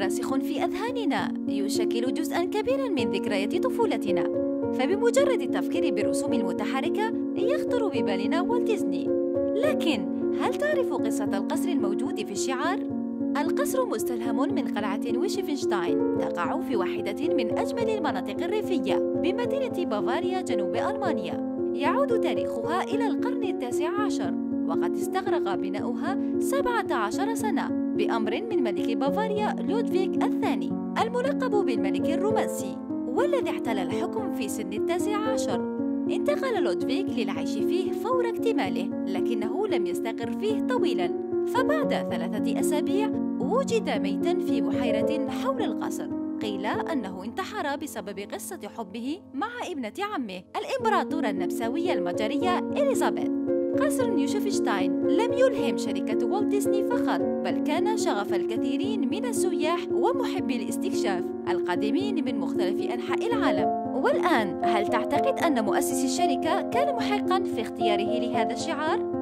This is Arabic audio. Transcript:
راسخ في أذهاننا. يشكل جزءاً كبيراً من ذكريات طفولتنا. فبمجرد التفكير بالرسوم المتحركة يخطر ببالنا والت ديزني. لكن هل تعرف قصة القصر الموجود في الشعار؟ القصر مستلهم من قلعة ويشفنشتاين تقع في واحدة من أجمل المناطق الريفية بمدينة بافاريا جنوب ألمانيا. يعود تاريخها إلى القرن التاسع عشر. وقد استغرق بناؤها 17 سنة بأمر من ملك بافاريا لودفيك الثاني الملقب بالملك الرومانسي والذي احتل الحكم في سن التاسع عشر. انتقل لودفيك للعيش فيه فور اكتماله لكنه لم يستقر فيه طويلا. فبعد ثلاثة أسابيع وجد ميتا في بحيرة حول القصر. قيل أنه انتحر بسبب قصة حبه مع ابنة عمه الإمبراطورة النمساوية المجرية إليزابيث. قصر نويشفانشتاين لم يلهم شركة والت ديزني فقط بل كان شغف الكثيرين من السياح ومحبي الاستكشاف القادمين من مختلف أنحاء العالم والآن هل تعتقد أن مؤسس الشركة كان محقا في اختياره لهذا الشعار؟